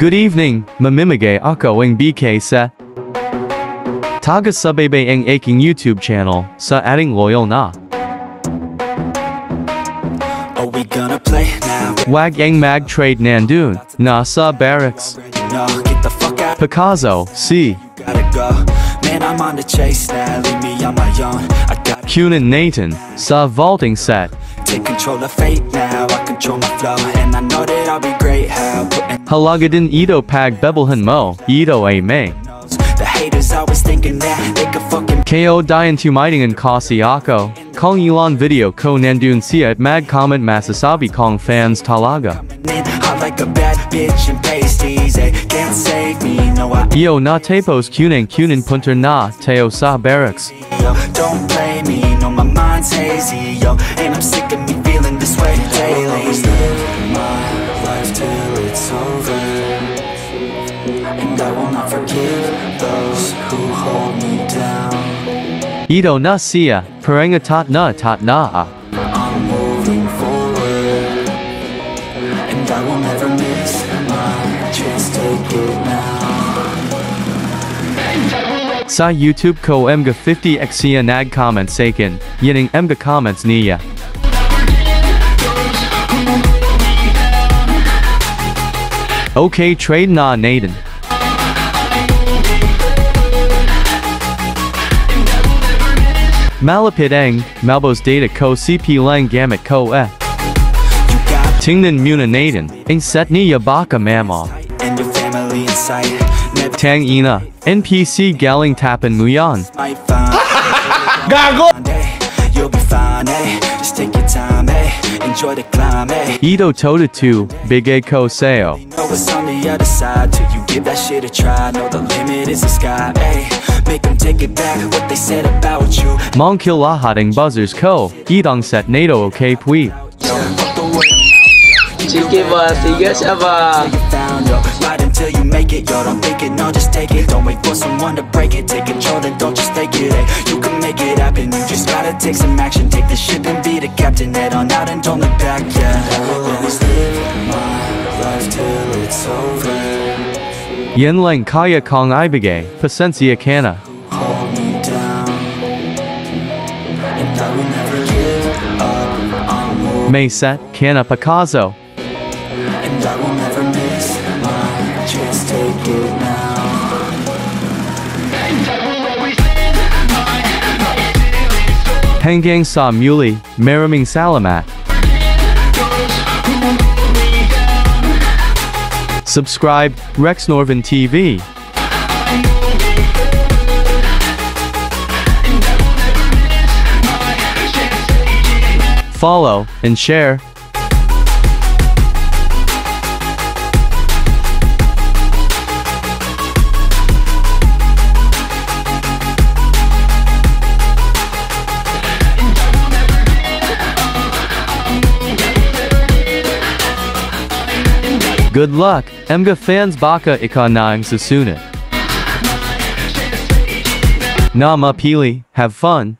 Good evening, mamimigay ako ang BK sa Taga Sabebe ang aking YouTube channel sa ating loyal na. Are we gonna play now? Wag ang mag trade nandun na sa barracks. No, get the fuck out. Picazzo, C. Gotta. Man, I'm on the chase now. Leave me on my own. I gotta Cunin Nathan sa vaulting set. Control of fate now. I control my flow, and I know that I'll be great. How Halagadin Ito Pag Bebelhan Mo, Ito A May. the haters always thinking that they could fucking KO Dian Tumiting and Kasi Ako. Kong Elon video ko nandun siya at mag comment masasabi kong fans talaga. like a bad bitch and pasties. They can't save me. No, I Iyo na tapos kunin kunin punter na teo sa barracks. yo. Don't blame me. No, my mind's hazy, yo. And I'm I will not forgive those who hold me down. Ito na siya, paranga tat na tat na. I'm moving forward. And I will never miss my chance. Take it now. Sa YouTube ko mga 50 xia nag comment sakin, yining mga comments niya. Okay trade na Nathan. Malapit ang, Malbos data Co CP lang gamit co eh Tingnan muna Nathan, ang set niya baka mama. and your family in sight. Tang ina, NPC galing tapan mo yan. might find. Gago! You'll be fine, eh? Just take your time, eh? Enjoy the climb, eh? Ito Tota 2, Big A Ko Seo. Know what's on the other side till you give that shit a try. Know the limit is the sky, eh? Make them take it back what they said about you. Mongkil lahating buzzers ko, idong set NATO okay pui. Yo, fuck the word Sige ba, sige siya ba? you found, yo. Right until you make it, yo. Don't think it, no, just take it. Don't wait for someone to break it. Take control, then don't just take it? You can make it happen. You just gotta take some action. Take the ship and be the captain. Head on out and don't look back, yeah. I will always live my life till it's over. Yen lang kaya kong ibigay. I'm moving, May set, kana Picazzo. and I will never miss my chance. Take it now. Sa muli, maraming salamat. Subscribe, Rex Norvin TV. Follow and share. Good luck, Emga fans baka ikanang susunod. Nama pili, have fun.